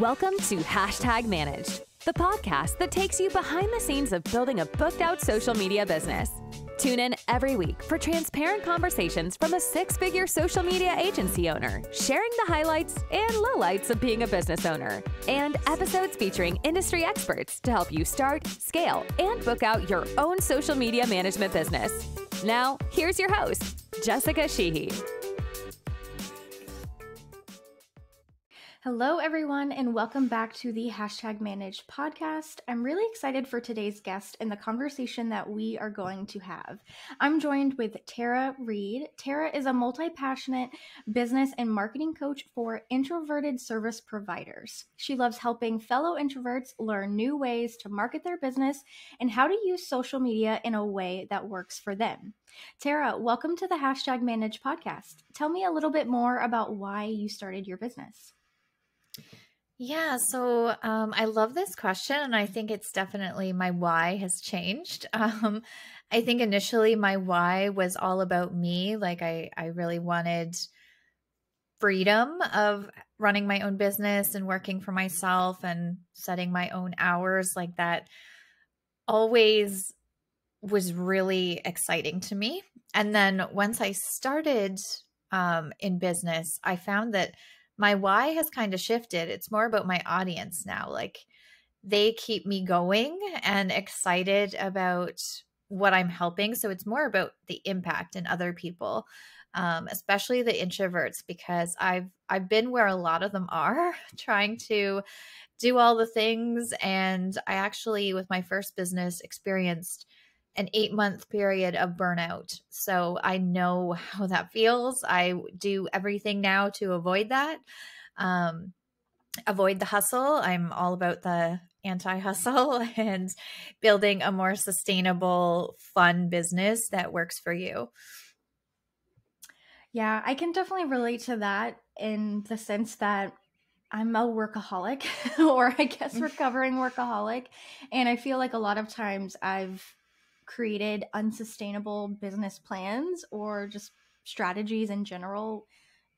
Welcome to Hashtag Managed, the podcast that takes you behind the scenes of building a booked out social media business. Tune in every week for transparent conversations from a six figure social media agency owner, sharing the highlights and lowlights of being a business owner, and episodes featuring industry experts to help you start, scale, and book out your own social media management business. Now, here's your host, Jessica Sheehy. Hello, everyone, and welcome back to the Hashtag Managed podcast. I'm really excited for today's guest and the conversation that we are going to have. I'm joined with Tara Reid. Tara is a multi passionate business and marketing coach for introverted service providers. She loves helping fellow introverts learn new ways to market their business and how to use social media in a way that works for them. Tara, welcome to the Hashtag Managed podcast. Tell me a little bit more about why you started your business. Yeah, so um, I love this question, and I think it's definitely my why has changed. Um, I think initially my why was all about me. Like I, I really wanted freedom of running my own business and working for myself and setting my own hours. Like that always was really exciting to me. And then once I started um, in business, I found that my why has kind of shifted. It's more about my audience now. Like they keep me going and excited about what I'm helping. So it's more about the impact in other people, um, especially the introverts, because I've I've been where a lot of them are, trying to do all the things. And I actually, with my first business, experienced an eight month period of burnout. So I know how that feels. I do everything now to avoid that. Um, avoid the hustle. I'm all about the anti hustle and building a more sustainable, fun business that works for you. Yeah, I can definitely relate to that in the sense that I'm a workaholic, or I guess recovering workaholic. And I feel like a lot of times I've created unsustainable business plans or just strategies in general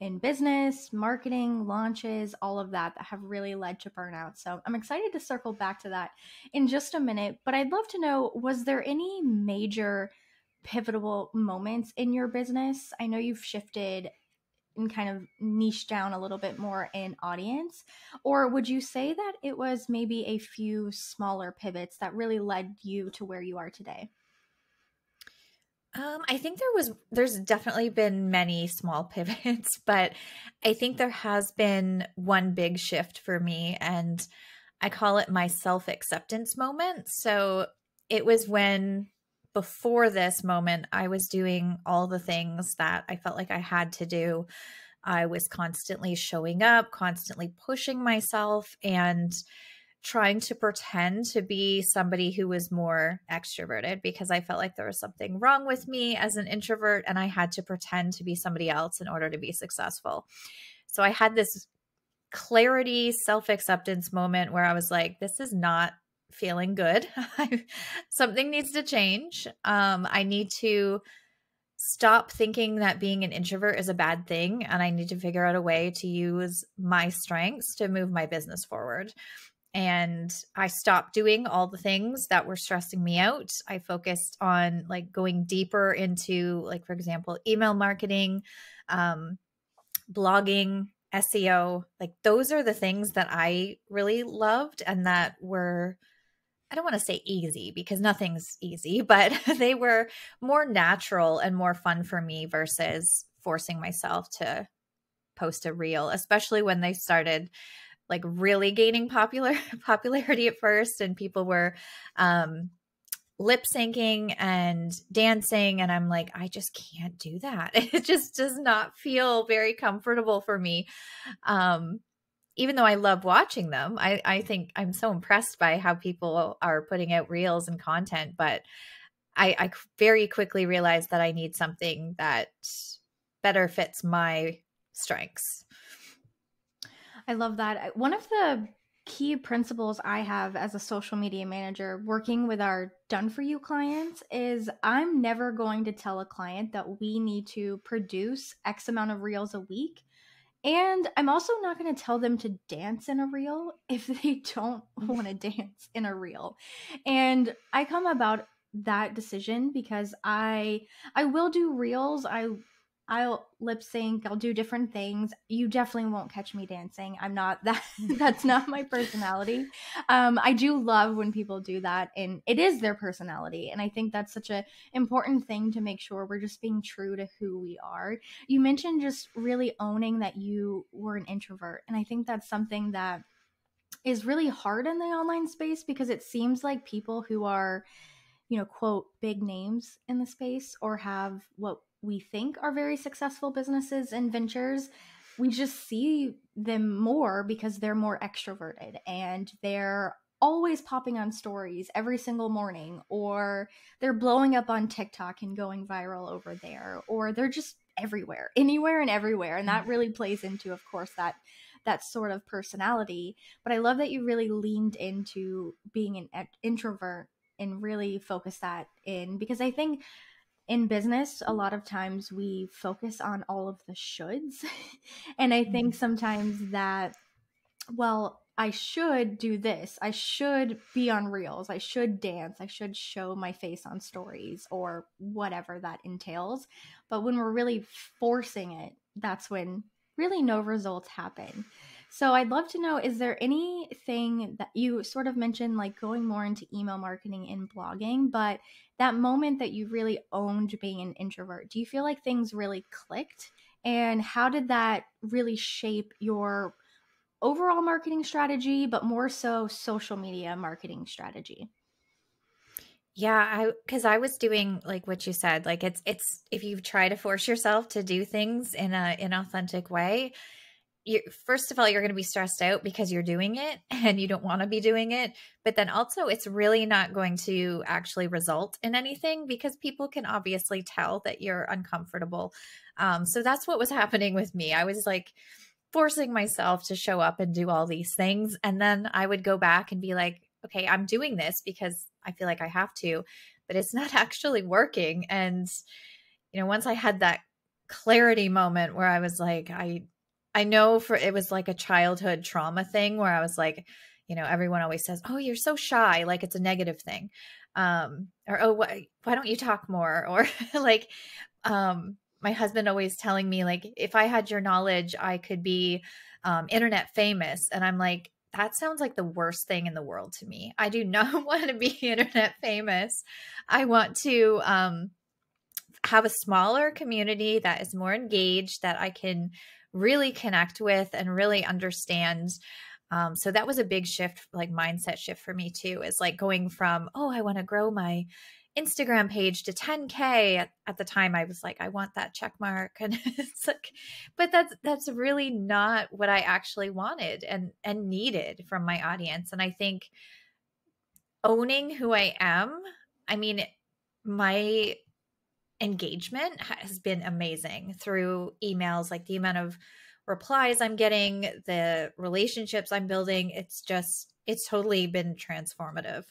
in business, marketing, launches, all of that that have really led to burnout. So I'm excited to circle back to that in just a minute. But I'd love to know was there any major pivotal moments in your business? I know you've shifted and kind of niche down a little bit more in audience? Or would you say that it was maybe a few smaller pivots that really led you to where you are today? Um, I think there was there's definitely been many small pivots, but I think there has been one big shift for me and I call it my self-acceptance moment. So it was when before this moment I was doing all the things that I felt like I had to do. I was constantly showing up, constantly pushing myself and trying to pretend to be somebody who was more extroverted because I felt like there was something wrong with me as an introvert and I had to pretend to be somebody else in order to be successful. So I had this clarity, self acceptance moment where I was like, this is not feeling good. something needs to change. Um, I need to stop thinking that being an introvert is a bad thing and I need to figure out a way to use my strengths to move my business forward and I stopped doing all the things that were stressing me out. I focused on like going deeper into, like, for example, email marketing, um, blogging, SEO. Like, those are the things that I really loved and that were, I don't want to say easy because nothing's easy, but they were more natural and more fun for me versus forcing myself to post a reel, especially when they started like really gaining popular popularity at first and people were um lip syncing and dancing and I'm like I just can't do that. It just does not feel very comfortable for me. Um even though I love watching them, I I think I'm so impressed by how people are putting out reels and content, but I I very quickly realized that I need something that better fits my strengths. I love that. One of the key principles I have as a social media manager working with our done for you clients is I'm never going to tell a client that we need to produce X amount of reels a week and I'm also not going to tell them to dance in a reel if they don't want to dance in a reel. And I come about that decision because I I will do reels. I I'll lip sync, I'll do different things. You definitely won't catch me dancing. I'm not that that's not my personality. Um I do love when people do that and it is their personality and I think that's such a important thing to make sure we're just being true to who we are. You mentioned just really owning that you were an introvert and I think that's something that is really hard in the online space because it seems like people who are you know quote big names in the space or have what we think are very successful businesses and ventures we just see them more because they're more extroverted and they're always popping on stories every single morning or they're blowing up on TikTok and going viral over there or they're just everywhere anywhere and everywhere. And that really plays into of course that that sort of personality. But i love that you really leaned into being an introvert and really focus that in because i think in business, a lot of times we focus on all of the shoulds. and I think mm-hmm. sometimes that, well, I should do this. I should be on reels. I should dance. I should show my face on stories or whatever that entails. But when we're really forcing it, that's when really no results happen. So I'd love to know is there anything that you sort of mentioned, like going more into email marketing and blogging, but that moment that you really owned being an introvert, do you feel like things really clicked? And how did that really shape your overall marketing strategy, but more so social media marketing strategy? Yeah, I cuz I was doing like what you said, like it's it's if you try to force yourself to do things in a in authentic way, you first of all you're going to be stressed out because you're doing it and you don't want to be doing it but then also it's really not going to actually result in anything because people can obviously tell that you're uncomfortable. Um, so that's what was happening with me. I was like forcing myself to show up and do all these things and then i would go back and be like okay i'm doing this because i feel like i have to but it's not actually working. And you know once i had that clarity moment where i was like i I know for it was like a childhood trauma thing where I was like, you know, everyone always says, "Oh, you're so shy," like it's a negative thing. Um or oh, why, why don't you talk more? Or like um my husband always telling me like if I had your knowledge, I could be um internet famous and I'm like that sounds like the worst thing in the world to me. I do not want to be internet famous. I want to um have a smaller community that is more engaged that I can really connect with and really understand um, so that was a big shift like mindset shift for me too is like going from oh i want to grow my instagram page to 10k at, at, the time i was like i want that check mark and it's like but that's that's really not what i actually wanted and and needed from my audience and i think owning who i am i mean my engagement has been amazing through emails, like the amount of replies I'm getting, the relationships I'm building. It's just, it's totally been transformative.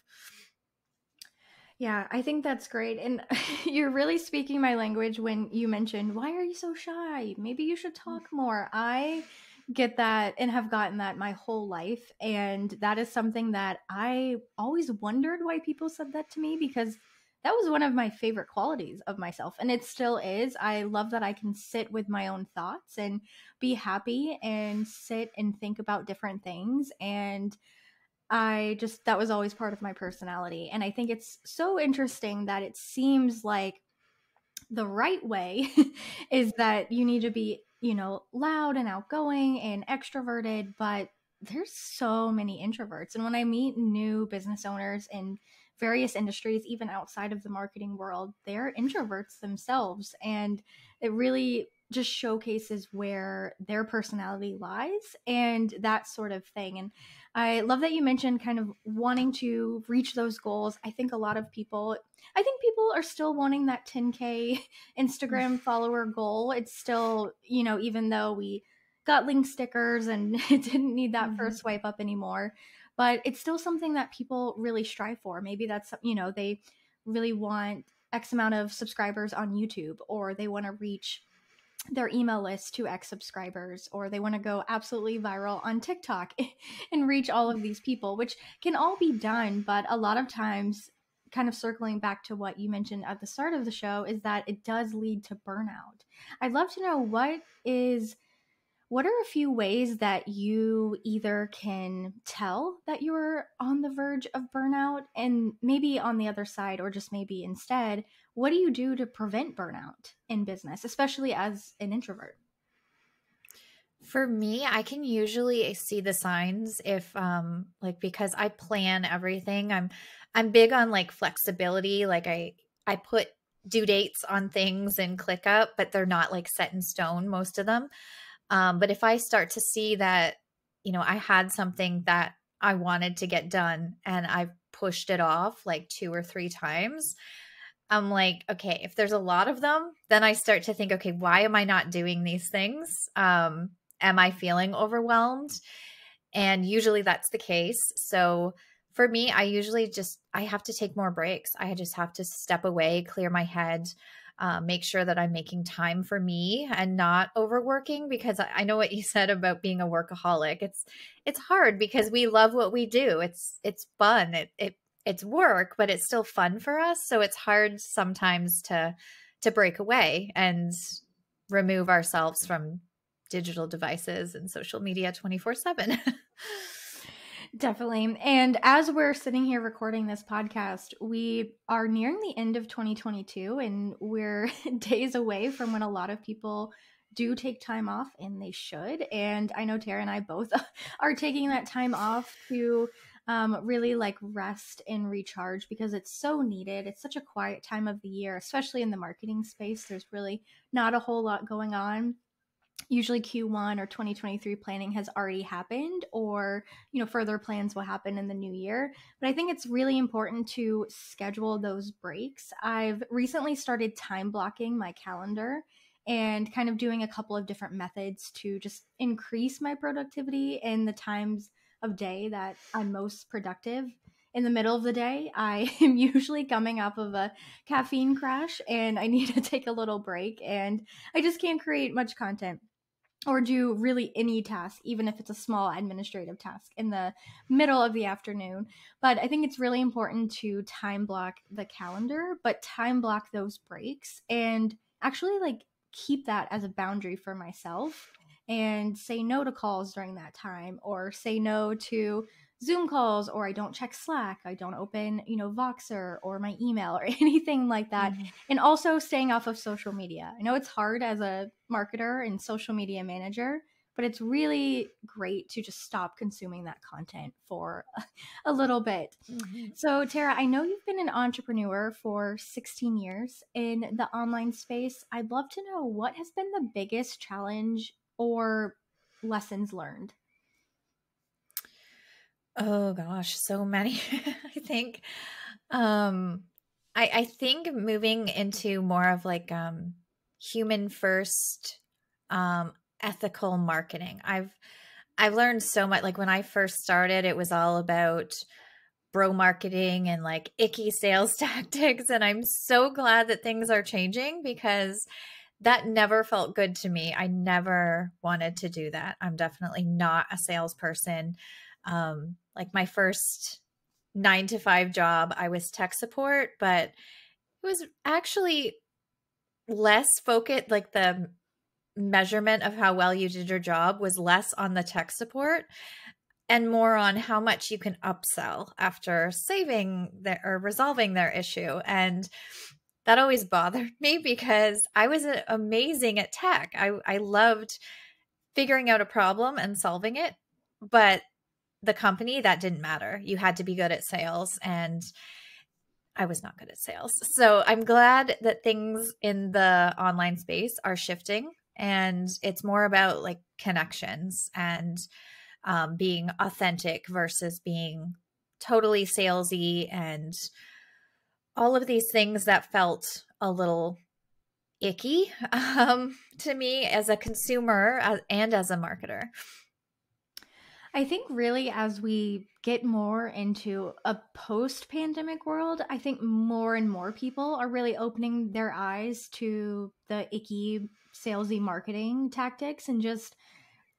Yeah, I think that's great. And you're really speaking my language when you mentioned, why are you so shy? Maybe you should mm. talk more. I get that and have gotten that my whole life. And that is something that I always wondered why people said that to me because that was one of my favorite qualities of myself and it still is. I love that i can sit with my own thoughts and be happy and sit and think about different things and i just that was always part of my personality and i think it's so interesting that it seems like the right way is that you need to be you know loud and outgoing and extroverted but there's so many introverts and when i meet new business owners and various industries, even outside of the marketing world, they're introverts themselves. And it really just showcases where their personality lies and that sort of thing. And I love that you mentioned kind of wanting to reach those goals. I think a lot of people, I think people are still wanting that 10K Instagram follower goal. It's still, you know, even though we got link stickers and it didn't need that mm-hmm. first swipe up anymore but it's still something that people really strive for. Maybe that's, you know, they really want X amount of subscribers on YouTube or they want to reach their email list to X subscribers, or they want to go absolutely viral on TikTok and reach all of these people, which can all be done. But a lot of times, kind of circling back to what you mentioned at the start of the show, is that it does lead to burnout. I'd love to know what is what are a few ways that you either can tell that you're on the verge of burnout and maybe on the other side or just maybe instead what do you do to prevent burnout in business especially as an introvert? For me i can usually see the signs if um like because i plan everything i'm i'm big on like flexibility like i i put due dates on things and ClickUp but they're not like set in stone most of them um, but if I start to see that, you know, I had something that I wanted to get done and I've pushed it off like two or three times, I'm like, okay, if there's a lot of them, then I start to think, okay, why am I not doing these things? Um, am I feeling overwhelmed? And usually that's the case. So for me, I usually just I have to take more breaks. I just have to step away, clear my head, uh, make sure that I'm making time for me and not overworking because I, I know what you said about being a workaholic. It's it's hard because we love what we do. It's it's fun. It it it's work, but it's still fun for us. So it's hard sometimes to to break away and remove ourselves from digital devices and social media 24 7 Definitely. And as we're sitting here recording this podcast, we are nearing the end of 2022 and we're days away from when a lot of people do take time off and they should. And I know Tara and I both are taking that time off to um, really like rest and recharge because it's so needed. It's such a quiet time of the year, especially in the marketing space. There's really not a whole lot going on usually Q1 or 2023 planning has already happened or you know further plans will happen in the new year but I think it's really important to schedule those breaks. I've recently started time blocking my calendar and kind of doing a couple of different methods to just increase my productivity in the times of day that I'm most productive in the middle of the day. I am usually coming off of a caffeine crash and I need to take a little break and I just can't create much content or do really any task, even if it's a small administrative task in the middle of the afternoon. But I think it's really important to time block the calendar, but time block those breaks and actually like keep that as a boundary for myself and say no to calls during that time or say no to Zoom calls or I don't check Slack, I don't open, you know, Voxer or my email or anything like that. Mm-hmm. And also staying off of social media. I know it's hard as a marketer and social media manager, but it's really great to just stop consuming that content for a little bit. Mm-hmm. So, Tara, I know you've been an entrepreneur for 16 years in the online space. I'd love to know what has been the biggest challenge or lessons learned Oh gosh, so many. I think um I I think moving into more of like um human first um ethical marketing. I've I've learned so much like when I first started it was all about bro marketing and like icky sales tactics and I'm so glad that things are changing because that never felt good to me. I never wanted to do that. I'm definitely not a salesperson. Um, like my first nine to five job, I was tech support, but it was actually less focused, like the measurement of how well you did your job was less on the tech support and more on how much you can upsell after saving their or resolving their issue. And that always bothered me because I was uh, amazing at tech. I, I loved figuring out a problem and solving it. But the company, that didn't matter. You had to be good at sales and I was not good at sales. So I'm glad that things in the online space are shifting and it's more about like connections and um, being authentic versus being totally salesy and all of these things that felt a little icky um, to me as a consumer uh, and as a marketer. I think really as we get more into a post pandemic world, I think more and more people are really opening their eyes to the icky salesy marketing tactics and just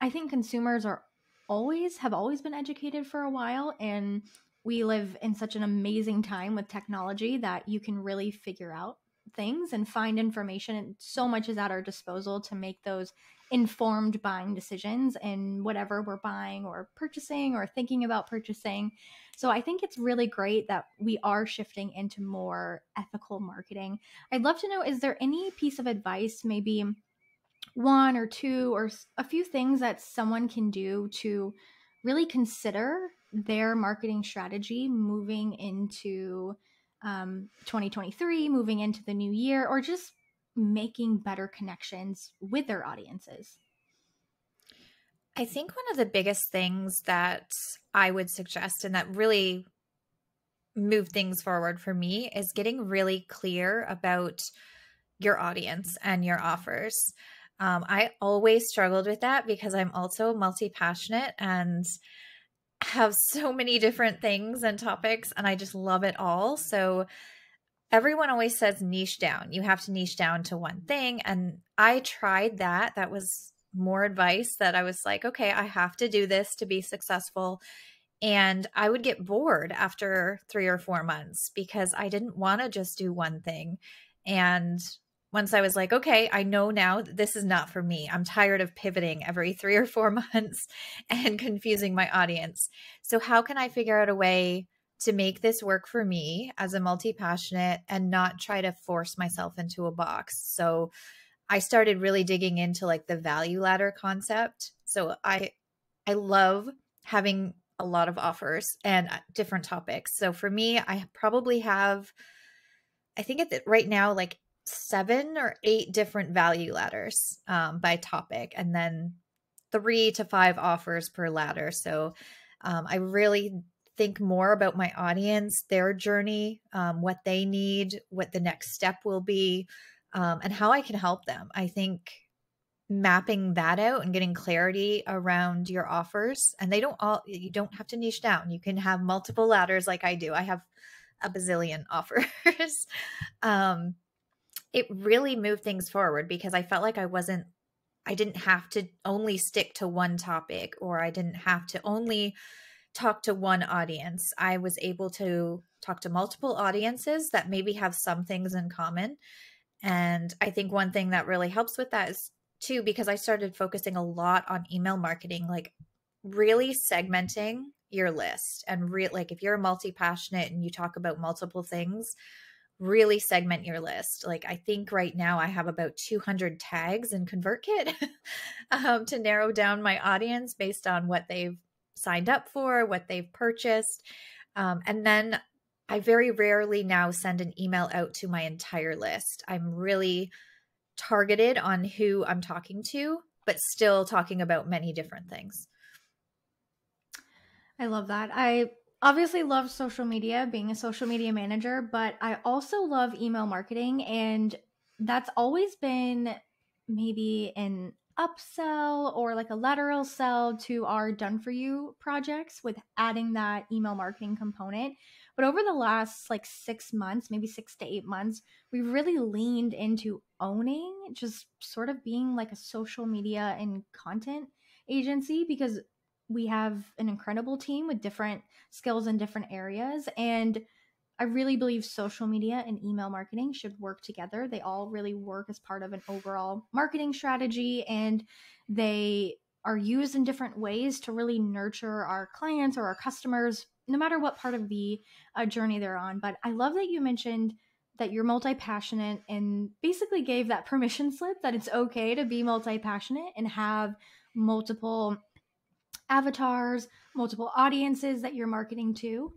I think consumers are always have always been educated for a while and we live in such an amazing time with technology that you can really figure out things and find information and so much is at our disposal to make those informed buying decisions in whatever we're buying or purchasing or thinking about purchasing. So I think it's really great that we are shifting into more ethical marketing. I'd love to know is there any piece of advice maybe one or two or a few things that someone can do to really consider their marketing strategy moving into um, 2023, moving into the new year, or just making better connections with their audiences? I think one of the biggest things that I would suggest and that really moved things forward for me is getting really clear about your audience and your offers. Um, I always struggled with that because I'm also multi passionate and have so many different things and topics, and I just love it all. So, everyone always says niche down. You have to niche down to one thing. And I tried that. That was more advice that I was like, okay, I have to do this to be successful. And I would get bored after three or four months because I didn't want to just do one thing. And once I was like, okay, I know now this is not for me. I'm tired of pivoting every three or four months and confusing my audience. So, how can I figure out a way to make this work for me as a multi passionate and not try to force myself into a box? So, I started really digging into like the value ladder concept. So, I I love having a lot of offers and uh, different topics. So, for me, I probably have I think at the, right now like seven or eight different value ladders um, by topic, and then three to five offers per ladder. So um, I really think more about my audience, their journey, um, what they need, what the next step will be, um, and how I can help them. I think mapping that out and getting clarity around your offers and they don't all you don't have to niche down. You can have multiple ladders like i do. I have a bazillion offers. Um it really moved things forward because I felt like I wasn't I didn't have to only stick to one topic or I didn't have to only talk to one audience. I was able to talk to multiple audiences that maybe have some things in common. And I think one thing that really helps with that is too because I started focusing a lot on email marketing, like really segmenting your list and real like if you're multi-passionate and you talk about multiple things, really segment your list. Like I think right now I have about 200 tags in ConvertKit um, to narrow down my audience based on what they've signed up for, what they've purchased. Um, and then I very rarely now send an email out to my entire list. I'm really targeted on who I'm talking to, but still talking about many different things. I love that. I obviously love social media, being a social media manager, but I also love email marketing. And that's always been maybe an upsell or like a lateral sell to our done for you projects with adding that email marketing component. But over the last like six months, maybe six to eight months, we've really leaned into owning just sort of being like a social media and content agency because we have an incredible team with different skills in different areas and I really believe social media and email marketing should work together. They all really work as part of an overall marketing strategy and they are used in different ways to really nurture our clients or our customers, no matter what part of the uh, journey they're on. But I love that you mentioned that you're multi passionate and basically gave that permission slip that it's okay to be multi passionate and have multiple avatars, multiple audiences that you're marketing to.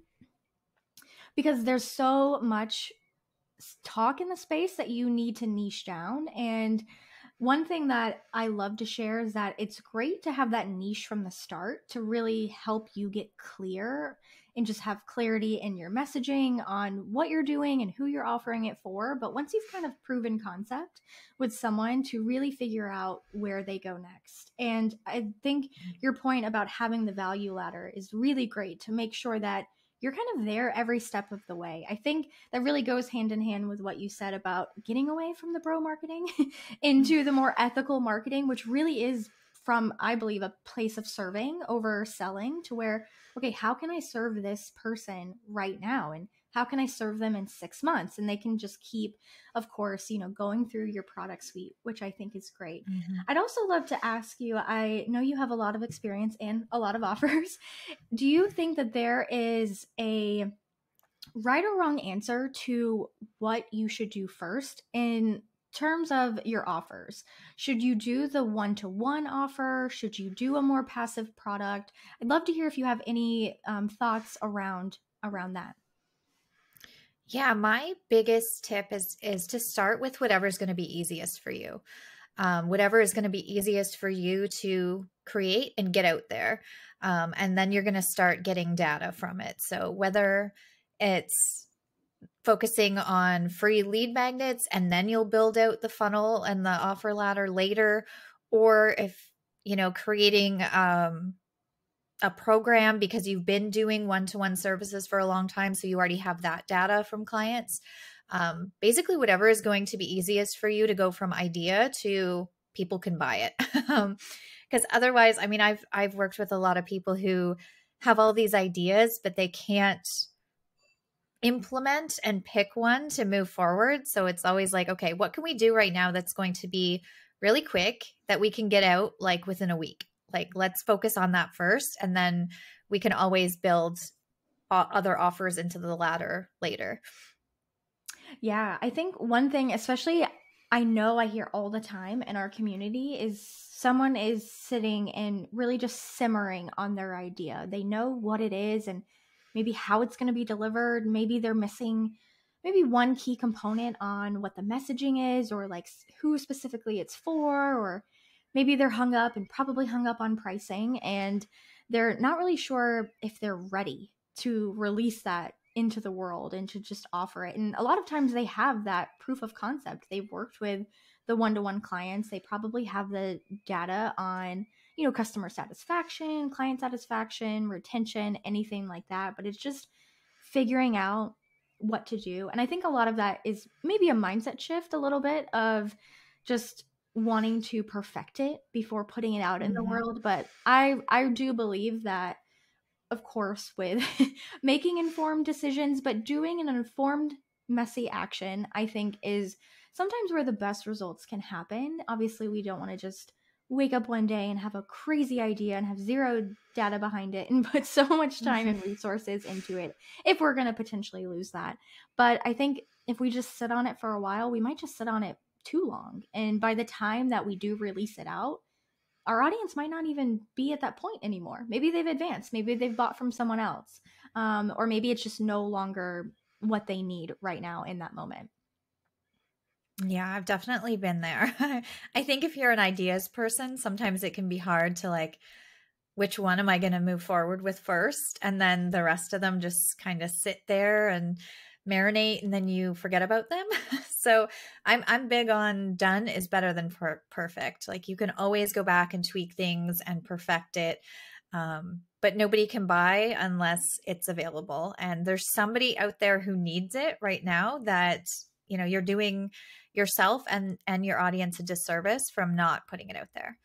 Because there's so much talk in the space that you need to niche down. And one thing that I love to share is that it's great to have that niche from the start to really help you get clear and just have clarity in your messaging on what you're doing and who you're offering it for. But once you've kind of proven concept with someone to really figure out where they go next. And I think mm. your point about having the value ladder is really great to make sure that you're kind of there every step of the way. I think that really goes hand in hand with what you said about getting away from the bro marketing into the more ethical marketing, which really is from, I believe, a place of serving over selling to where, okay, how can I serve this person right now? And how can I serve them in six months? And they can just keep, of course, you know, going through your product suite, which I think is great. Mm-hmm. I'd also love to ask you I know you have a lot of experience and a lot of offers. Do you think that there is a right or wrong answer to what you should do first in terms of your offers should you do the one-to-one offer should you do a more passive product i'd love to hear if you have any um, thoughts around around that yeah, my biggest tip is is to start with whatever is going to be easiest for you. Um, whatever is going to be easiest for you to create and get out there. Um, and then you're going to start getting data from it. So whether it's focusing on free lead magnets and then you'll build out the funnel and the offer ladder later, or if you know creating um, a program because you've been doing one-to-one services for a long time so you already have that data from clients. Um, basically whatever is going to be easiest for you to go from idea to people can buy it. Because um, otherwise i mean i've i've worked with a lot of people who have all these ideas but they can't implement and pick one to move forward. So it's always like okay what can we do right now that's going to be really quick that we can get out like within a week like, let's focus on that first, and then we can always build other offers into the ladder later. Yeah, I think one thing, especially I know I hear all the time in our community, is someone is sitting and really just simmering on their idea. They know what it is and maybe how it's going to be delivered. Maybe they're missing maybe one key component on what the messaging is or like who specifically it's for or maybe they're hung up and probably hung up on pricing and they're not really sure if they're ready to release that into the world and to just offer it. And a lot of times they have that proof of concept. They've worked with the one-to-one clients. They probably have the data on, you know, customer satisfaction, client satisfaction, retention, anything like that, but it's just figuring out what to do. And I think a lot of that is maybe a mindset shift a little bit of just wanting to perfect it before putting it out in the mm-hmm. world but i i do believe that of course with making informed decisions but doing an informed messy action i think is sometimes where the best results can happen. Obviously we don't want to just wake up one day and have a crazy idea and have zero data behind it and put so much time and resources into it if we're going to potentially lose that. But i think if we just sit on it for a while we might just sit on it too long. And by the time that we do release it out, our audience might not even be at that point anymore. Maybe they've advanced, maybe they've bought from someone else, um, or maybe it's just no longer what they need right now in that moment. Yeah, I've definitely been there. I think if you're an ideas person, sometimes it can be hard to like, which one am I going to move forward with first? And then the rest of them just kind of sit there and marinate and then you forget about them. so I'm I'm big on done is better than per- perfect. Like you can always go back and tweak things and perfect it. Um, but nobody can buy unless it's available. And there's somebody out there who needs it right now that you know you're doing yourself and and your audience a disservice from not putting it out there.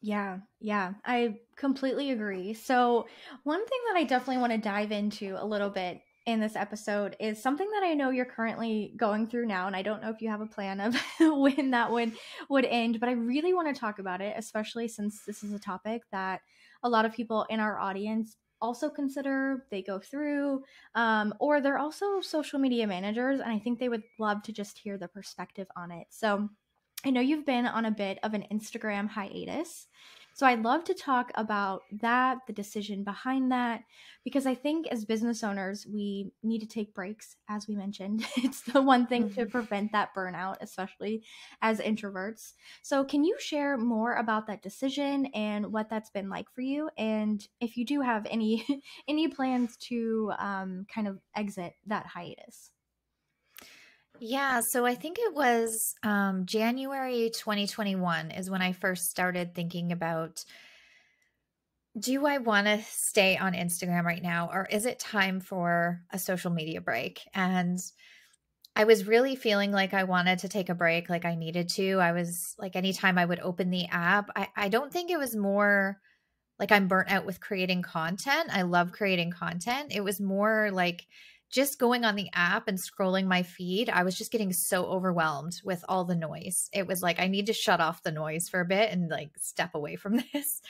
Yeah, yeah, I completely agree. So, one thing that I definitely want to dive into a little bit in this episode is something that I know you're currently going through now, and I don't know if you have a plan of when that would would end, but I really want to talk about it, especially since this is a topic that a lot of people in our audience also consider they go through um, or they're also social media managers and i think they would love to just hear the perspective on it. So i know you've been on a bit of an instagram hiatus so I'd love to talk about that, the decision behind that, because I think as business owners, we need to take breaks, as we mentioned. it's the one thing to mm-hmm. prevent that burnout, especially as introverts. So can you share more about that decision and what that's been like for you? And if you do have any any plans to um, kind of exit that hiatus? Yeah, so I think it was um, January 2021 is when I first started thinking about do I want to stay on Instagram right now or is it time for a social media break? And I was really feeling like I wanted to take a break, like I needed to. I was like, anytime I would open the app, I, I don't think it was more like I'm burnt out with creating content. I love creating content. It was more like just going on the app and scrolling my feed. I was just getting so overwhelmed with all the noise. It was like, I need to shut off the noise for a bit and like step away from this.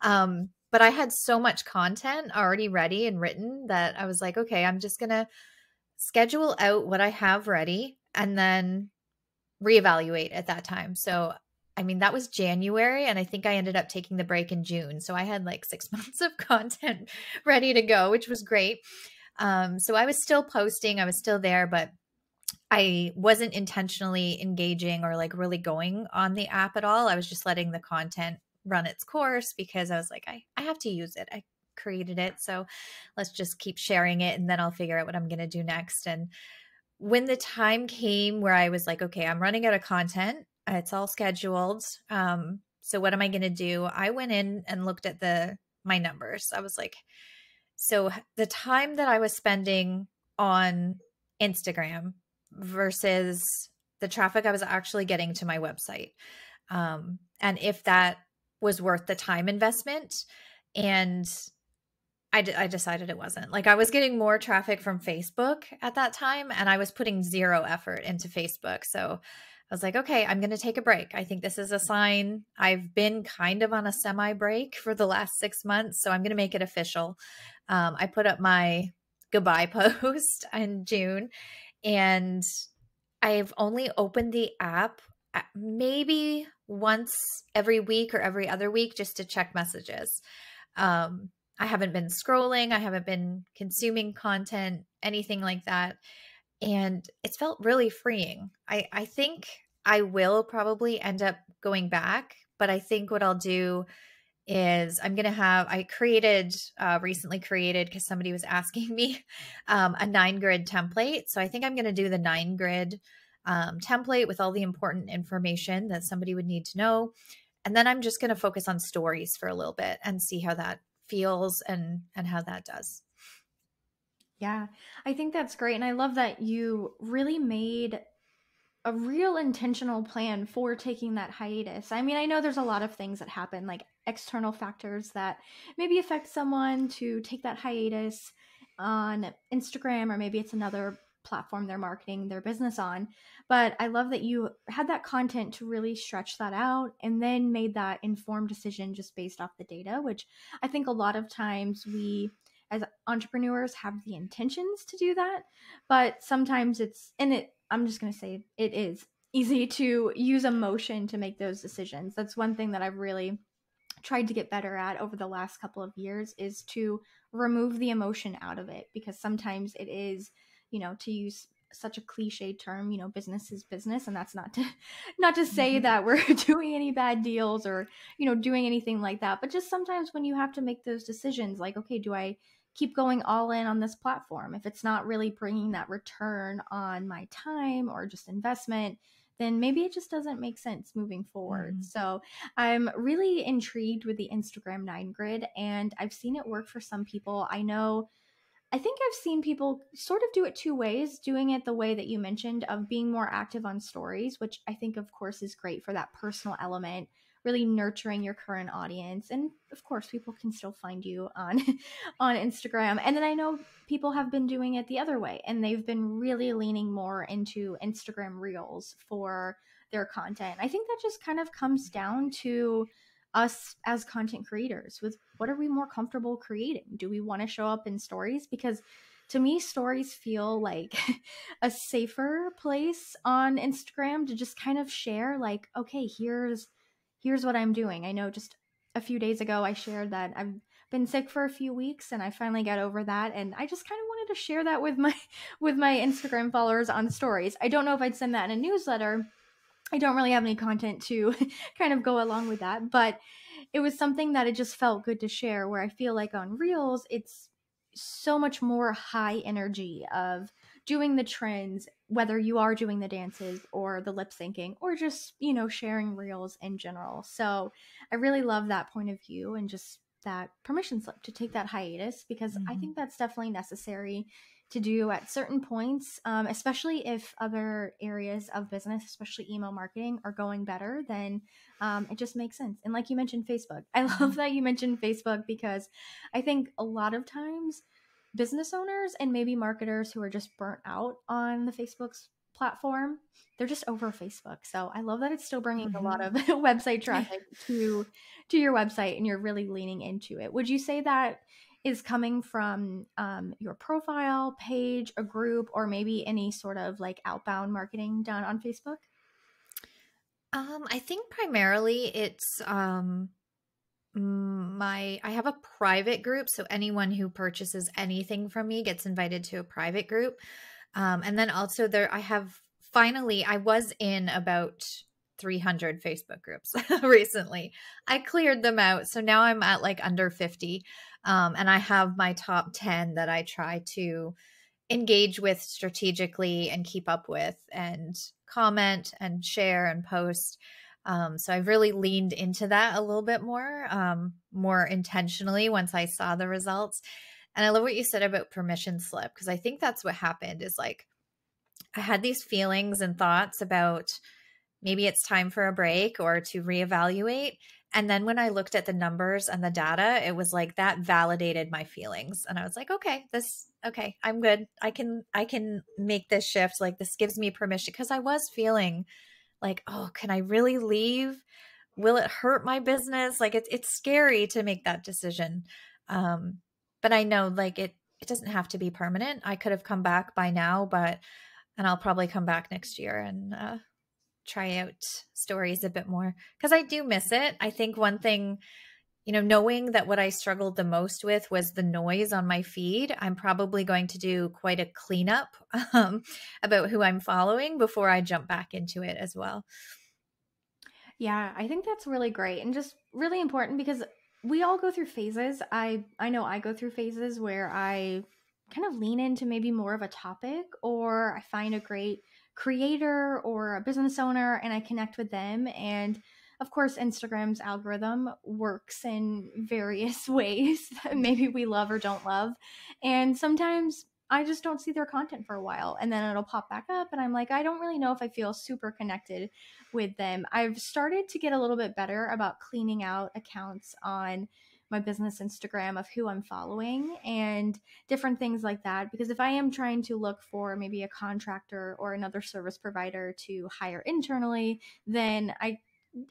Um, but I had so much content already ready and written that I was like, okay, I'm just going to schedule out what I have ready and then reevaluate at that time. So, I mean, that was January, and I think I ended up taking the break in June. So I had like six months of content ready to go, which was great. Um, so I was still posting, I was still there, but I wasn't intentionally engaging or like really going on the app at all. I was just letting the content run its course because I was like, I, I have to use it. I created it. So let's just keep sharing it and then I'll figure out what I'm going to do next. And when the time came where I was like, okay, I'm running out of content, it's all scheduled. Um, so what am I going to do? I went in and looked at the my numbers. I was like, so the time that I was spending on Instagram versus the traffic I was actually getting to my website. Um, and if that was worth the time investment. And I, decided it wasn't. Like I was getting more traffic from Facebook at that time, and I was putting zero effort into Facebook. So I was like, okay, I'm going to take a break. I think this is a sign. I've been kind of on a semi break for the last six months. So I'm going to make it official. Um, I put up my goodbye post in June, and I've only opened the app maybe once every week or every other week just to check messages. Um, I haven't been scrolling, I haven't been consuming content, anything like that. And it's felt really freeing. I, I think I will probably end up going back, but I think what I'll do is I'm going to have, I created, uh, recently created because somebody was asking me um, a nine grid template. So I think I'm going to do the nine grid um, template with all the important information that somebody would need to know. And then I'm just going to focus on stories for a little bit and see how that feels and and how that does. Yeah, I think that's great. And I love that you really made a real intentional plan for taking that hiatus. I mean, I know there's a lot of things that happen, like external factors that maybe affect someone to take that hiatus on Instagram, or maybe it's another platform they're marketing their business on. But I love that you had that content to really stretch that out and then made that informed decision just based off the data, which I think a lot of times we as entrepreneurs have the intentions to do that, but sometimes it's and it I'm just going to say it is easy to use emotion to make those decisions. That's one thing that I've really tried to get better at over the last couple of years is to remove the emotion out of it because sometimes it is you know, to use such a cliche term, you know, business is business and that's not to not to say mm-hmm. that we're doing any bad deals or, you know, doing anything like that, but just sometimes when you have to make those decisions like, okay, do I keep going all in on this platform if it's not really bringing that return on my time or just investment? Then maybe it just doesn't make sense moving forward. Mm-hmm. So I'm really intrigued with the Instagram 9 grid and I've seen it work for some people. I know I think I've seen people sort of do it two ways, doing it the way that you mentioned of being more active on stories, which I think, of course, is great for that personal element, really nurturing your current audience. And of course, people can still find you on on Instagram. And then I know people have been doing it the other way, and they've been really leaning more into Instagram Reels for their content. I think that just kind of comes down to us as content creators with what are we more comfortable creating? Do we want to show up in stories? Because to me, stories feel like a safer place on Instagram to just kind of share, like, okay, here's here's what I'm doing. I know just a few days ago I shared that I've been sick for a few weeks and I finally got over that and I just kind of wanted to share that with my with my Instagram followers on stories. I don't know if I'd send that in a newsletter I don't really have any content to kind of go along with that, but it was something that it just felt good to share where I feel like on Reels, it's so much more high energy of doing the trends, whether you are doing the dances or the lip syncing or just, you know, sharing Reels in general. So I really love that point of view and just that permission slip, to take that hiatus, because Mm-hmm. I think that's definitely necessary to do at certain points, um, especially if other areas of business, especially email marketing, are going better, then um, it just makes sense. And like you mentioned, Facebook. I Mm-hmm. love that you mentioned Facebook because I think a lot of times business owners and maybe marketers who are just burnt out on the Facebook's platform, they're just over Facebook. So I love that it's still bringing a lot of website traffic to to your website and you're really leaning into it. Would you say that is coming from um, your profile page, a group, or maybe any sort of like outbound marketing done on Facebook? Um, I think primarily it's um my I have a private group, so anyone who purchases anything from me gets invited to a private group. Um, and then also there I have finally I was in about 300 Facebook groups recently. I cleared them out, so now I'm at like under 50. Um, and I have my top 10 that I try to engage with strategically and keep up with and comment and share and post. Um, so I've really leaned into that a little bit more, um, more intentionally once I saw the results. And I love what you said about permission slip because I think that's what happened is like I had these feelings and thoughts about maybe it's time for a break or to reevaluate. And then when I looked at the numbers and the data, it was like that validated my feelings. And I was like, okay, this okay, I'm good. I can I can make this shift. Like this gives me permission because I was feeling like, oh, can I really leave? Will it hurt my business? Like it's it's scary to make that decision. Um, but I know like it it doesn't have to be permanent. I could have come back by now, but and I'll probably come back next year and uh try out stories a bit more because I do miss it. I think one thing, you know, knowing that what I struggled the most with was the noise on my feed, I'm probably going to do quite a cleanup um, about who I'm following before I jump back into it as well. Yeah, I think that's really great and just really important because we all go through phases. I I know I go through phases where I kind of lean into maybe more of a topic or I find a great creator or a business owner and I connect with them and of course Instagram's algorithm works in various ways that maybe we love or don't love and sometimes I just don't see their content for a while and then it'll pop back up and I'm like I don't really know if I feel super connected with them. I've started to get a little bit better about cleaning out accounts on my business Instagram of who I'm following and different things like that. Because if I am trying to look for maybe a contractor or another service provider to hire internally, then I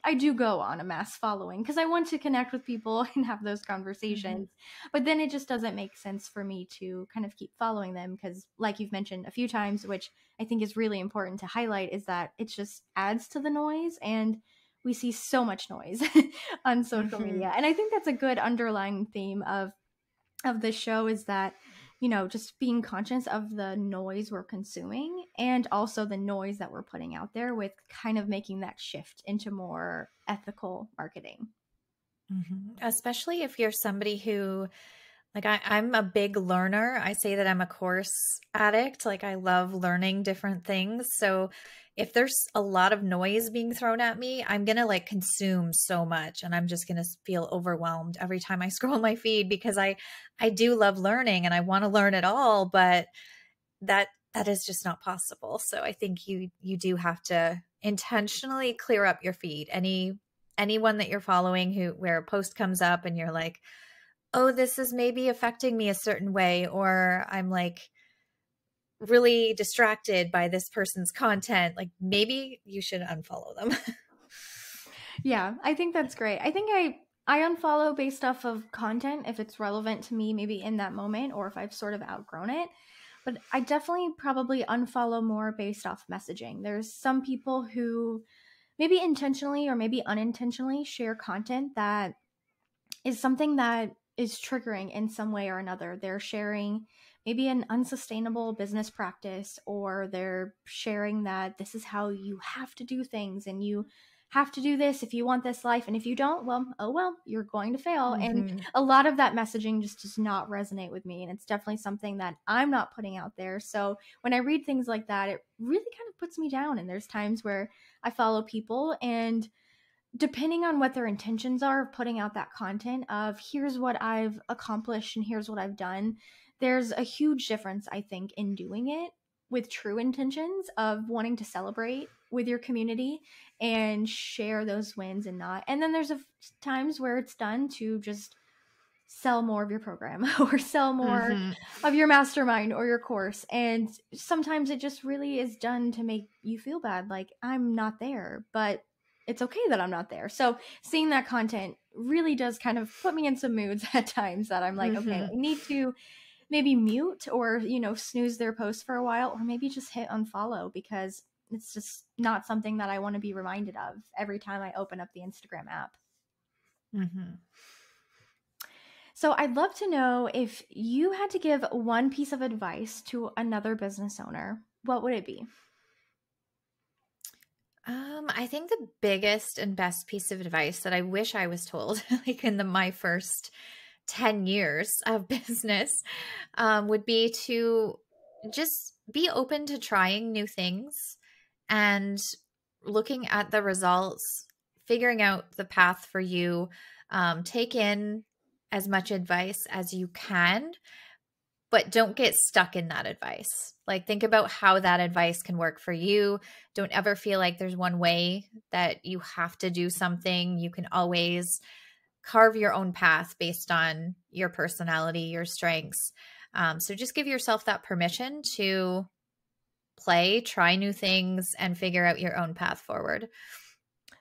I do go on a mass following because I want to connect with people and have those conversations. Mm-hmm. But then it just doesn't make sense for me to kind of keep following them because, like you've mentioned a few times, which I think is really important to highlight, is that it just adds to the noise and we see so much noise on social mm-hmm. media. And I think that's a good underlying theme of of the show is that you know, just being conscious of the noise we're consuming and also the noise that we're putting out there with kind of making that shift into more ethical marketing. Mm-hmm. Especially if you're somebody who, like, I, I'm a big learner. I say that I'm a course addict. Like, I love learning different things. So, if there's a lot of noise being thrown at me, I'm going to like consume so much and I'm just going to feel overwhelmed every time I scroll my feed because I I do love learning and I want to learn it all, but that that is just not possible. So I think you you do have to intentionally clear up your feed. Any anyone that you're following who where a post comes up and you're like, "Oh, this is maybe affecting me a certain way," or I'm like really distracted by this person's content, like maybe you should unfollow them. yeah, I think that's great. I think I I unfollow based off of content if it's relevant to me maybe in that moment or if I've sort of outgrown it. But I definitely probably unfollow more based off messaging. There's some people who maybe intentionally or maybe unintentionally share content that is something that is triggering in some way or another. They're sharing maybe an unsustainable business practice or they're sharing that this is how you have to do things and you have to do this if you want this life and if you don't well oh well you're going to fail mm-hmm. and a lot of that messaging just does not resonate with me and it's definitely something that i'm not putting out there so when i read things like that it really kind of puts me down and there's times where i follow people and depending on what their intentions are of putting out that content of here's what I've accomplished and here's what I've done, there's a huge difference, I think, in doing it with true intentions of wanting to celebrate with your community and share those wins and not. And then there's a, times where it's done to just sell more of your program or sell more mm-hmm. of your mastermind or your course. And sometimes it just really is done to make you feel bad like I'm not there, but it's okay that I'm not there. So seeing that content really does kind of put me in some moods at times that I'm like, mm-hmm. okay, I need to maybe mute or, you know, snooze their post for a while or maybe just hit unfollow because it's just not something that I want to be reminded of every time I open up the Instagram app. Mm-hmm. So I'd love to know if you had to give one piece of advice to another business owner, what would it be? Um, I think the biggest and best piece of advice that I wish I was told, like in the my first 10 years of business, um, would be to just be open to trying new things and looking at the results, figuring out the path for you. Um, take in as much advice as you can, but don't get stuck in that advice. Like, think about how that advice can work for you. Don't ever feel like there's one way that you have to do something. You can always carve your own path based on your personality, your strengths. Um, so just give yourself that permission to play, try new things, and figure out your own path forward.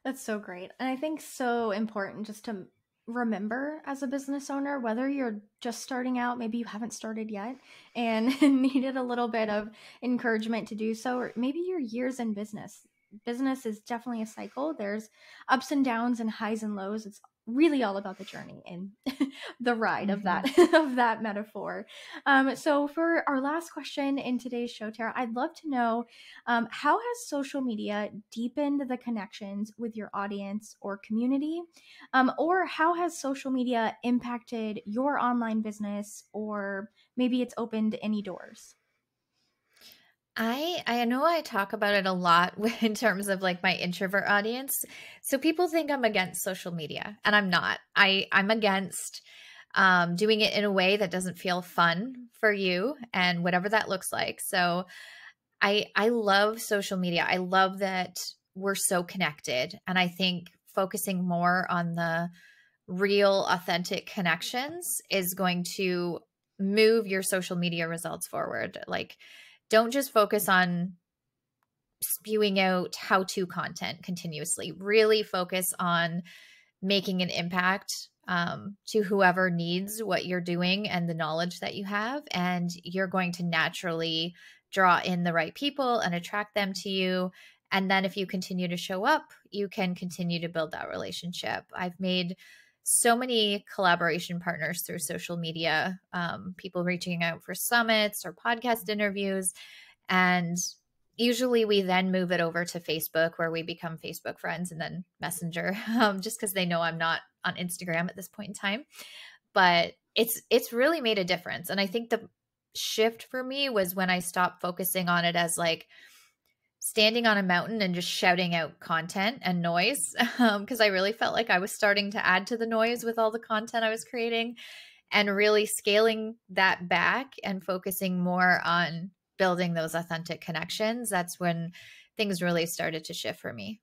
That's so great. And I think so important just to remember as a business owner, whether you're just starting out, maybe you haven't started yet and needed a little bit of encouragement to do so, or maybe you're years in business. Business is definitely a cycle. There's ups and downs and highs and lows. It's really all about the journey and the ride mm-hmm. of that mm-hmm. of that metaphor. Um, so for our last question in today's show, Tara, I'd love to know um, how has social media deepened the connections with your audience or community, um, or how has social media impacted your online business, or maybe it's opened any doors. I I know I talk about it a lot in terms of like my introvert audience. So people think I'm against social media and I'm not. I I'm against um, doing it in a way that doesn't feel fun for you and whatever that looks like. So I I love social media. I love that we're so connected and I think focusing more on the real authentic connections is going to move your social media results forward. Like don't just focus on spewing out how to content continuously. Really focus on making an impact um, to whoever needs what you're doing and the knowledge that you have. And you're going to naturally draw in the right people and attract them to you. And then if you continue to show up, you can continue to build that relationship. I've made so many collaboration partners through social media, um, people reaching out for summits or podcast interviews. And usually we then move it over to Facebook where we become Facebook friends and then Messenger, um, just because they know I'm not on Instagram at this point in time. But it's it's really made a difference. And I think the shift for me was when I stopped focusing on it as like, standing on a mountain and just shouting out content and noise because um, I really felt like I was starting to add to the noise with all the content I was creating and really scaling that back and focusing more on building those authentic connections. That's when things really started to shift for me.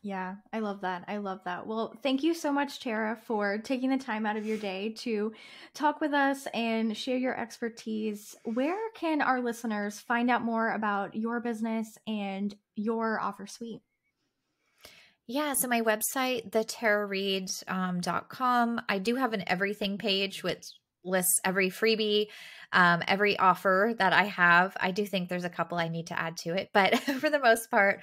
Yeah, I love that. I love that. Well, thank you so much, Tara, for taking the time out of your day to talk with us and share your expertise. Where can our listeners find out more about your business and your offer suite? Yeah, so my website, thetarareid.com. Um, I do have an everything page which lists every freebie, um, every offer that I have. I do think there's a couple I need to add to it, but for the most part,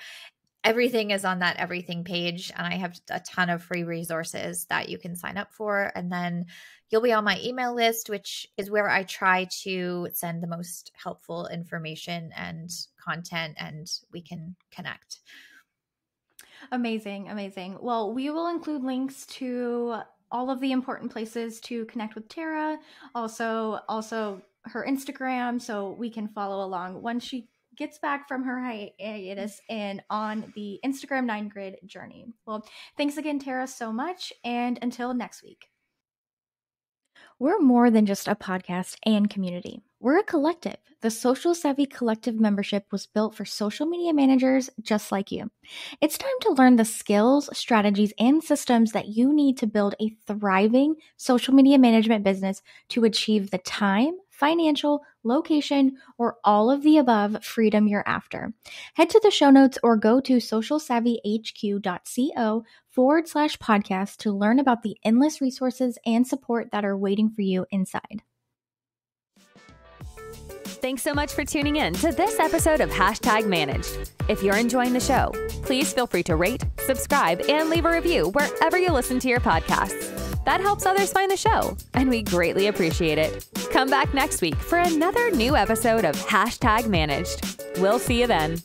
everything is on that everything page and i have a ton of free resources that you can sign up for and then you'll be on my email list which is where i try to send the most helpful information and content and we can connect. Amazing amazing. Well we will include links to all of the important places to connect with tara also also her instagram so we can follow along. Once she gets back from her hiatus mm. and on the Instagram nine grid journey. Well, thanks again, Tara, so much. And until next week. We're more than just a podcast and community. We're a collective. The Social Savvy Collective membership was built for social media managers just like you. It's time to learn the skills, strategies, and systems that you need to build a thriving social media management business to achieve the time, financial, location, or all of the above freedom you're after. Head to the show notes or go to socialsavvyhq.co forward slash podcast to learn about the endless resources and support that are waiting for you inside. Thanks so much for tuning in to this episode of Hashtag Managed. If you're enjoying the show, please feel free to rate, subscribe, and leave a review wherever you listen to your podcasts. That helps others find the show, and we greatly appreciate it. Come back next week for another new episode of Hashtag Managed. We'll see you then.